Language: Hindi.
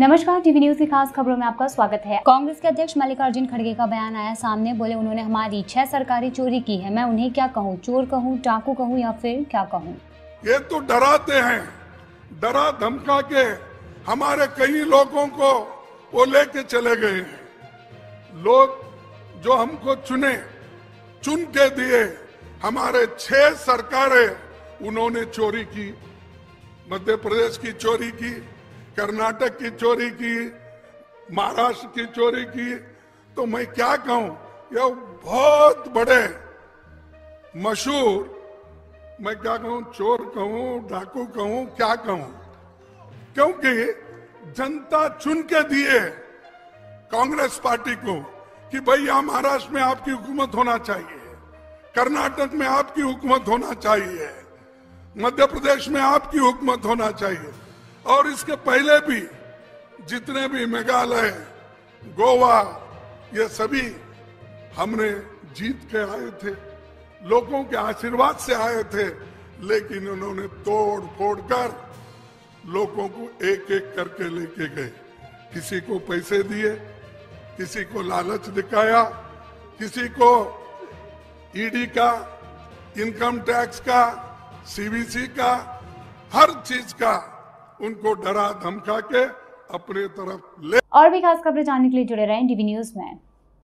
नमस्कार, टीवी न्यूज़ की खास खबरों में आपका स्वागत है। कांग्रेस के अध्यक्ष मल्लिकार्जुन खड़गे का बयान आया। सामने बोले, उन्होंने हमारी छह सरकारी चोरी की है। मैं उन्हें क्या कहूँ? चोर कहूँ, डाकू कहूँ या फिर क्या कहूँ? ये तो डराते हैं। डरा धमका के हमारे कई लोगों को वो लेके चले गए लोग जो हमको चुने, चुन के दिए हमारे छह सरकारें, उन्होंने चोरी की। मध्य प्रदेश की चोरी की। कर्नाटक की चोरी की, महाराष्ट्र की चोरी की तो मैं क्या कहूँ? ये बहुत बड़े, मशहूर, मैं क्या कहूँ? चोर कहूँ, डाकू कहूँ, क्या कहूँ? क्योंकि जनता चुन के दिए कांग्रेस पार्टी को कि भाई भैया महाराष्ट्र में आपकी हुकूमत होना चाहिए, कर्नाटक में आपकी हुकूमत होना चाहिए, मध्य प्रदेश में आपकी हुकूमत होना चाहिए। और इसके पहले भी जितने भी मेघालय, गोवा, ये सभी हमने जीत के आए थे, लोगों के आशीर्वाद से आए थे, लेकिन उन्होंने तोड़ फोड़ कर लोगों को एक एक करके लेके गए। किसी को पैसे दिए, किसी को लालच दिखाया, किसी को ईडी का इनकम टैक्स का सीबीसी का, हर चीज़ का उनको डरा धमका के अपने तरफ़ ले। और भी खास खबरें जानने के लिए जुड़े रहें डीवी न्यूज़ में।